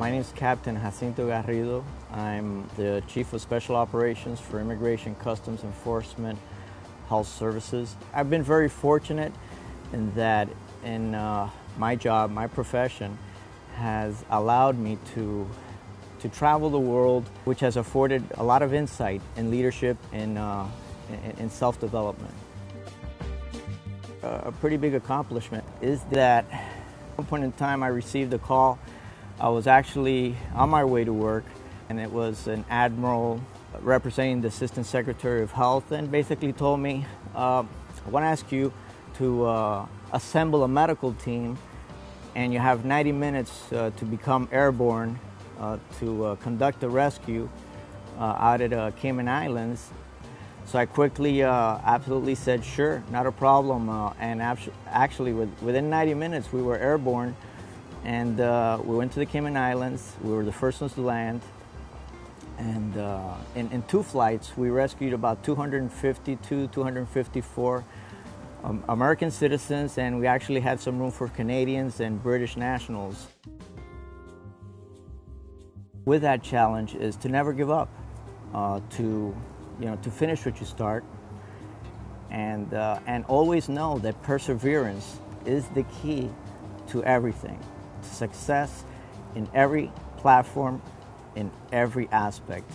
My name is Captain Jacinto Garrido. I'm the Chief of Special Operations for Immigration Customs Enforcement Health Services. I've been very fortunate in that in uh, my job, my profession, has allowed me to to travel the world, which has afforded a lot of insight in leadership and uh, self-development. a pretty big accomplishment is that at one point in time I received a call. I was actually on my way to work, and it was an admiral representing the Assistant Secretary of Health, and basically told me, uh, "I want to ask you to uh, assemble a medical team, and you have 90 minutes uh, to become airborne uh, to uh, conduct a rescue uh, out at Cayman Islands." So I quickly, absolutely said, "Sure, not a problem." and actually, within 90 minutes, we were airborne, and we went to the Cayman Islands. We were the first ones to land. And uh, in, in, two flights, we rescued about 252, 254 um, American citizens, and we actually had some room for Canadians and British nationals. With that challenge is to never give up, uh, to you know, to finish what you start, and uh, and always know that perseverance is the key to everything, success in every platform, in every aspect.